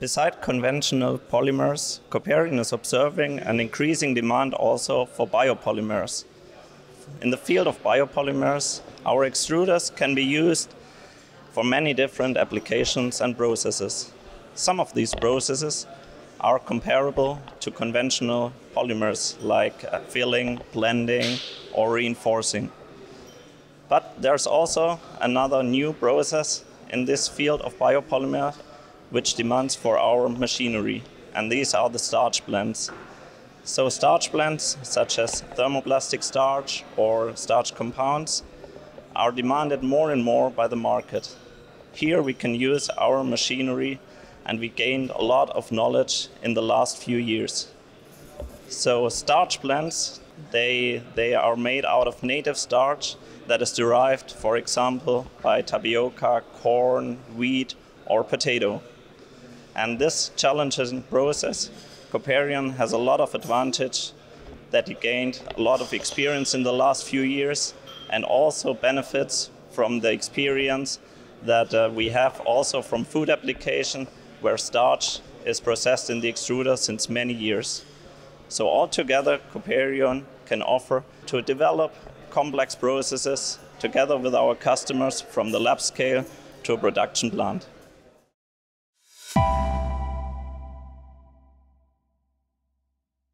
Beside conventional polymers, Coperion is observing an increasing demand also for biopolymers. In the field of biopolymers, our extruders can be used for many different applications and processes. Some of these processes are comparable to conventional polymers like uh, filling, blending, or reinforcing. But there's also another new process in this field of biopolymer which demands for our machinery, and these are the starch blends. So starch blends, such as thermoplastic starch or starch compounds, are demanded more and more by the market. Here we can use our machinery and we gained a lot of knowledge in the last few years. So starch blends, they, they are made out of native starch that is derived, for example, by tapioca, corn, wheat, or potato. And this challenging process, Coperion has a lot of advantage that he gained a lot of experience in the last few years and also benefits from the experience that uh, we have also from food application where starch is processed in the extruder since many years. So altogether, Coperion can offer to develop complex processes together with our customers from the lab scale to a production plant.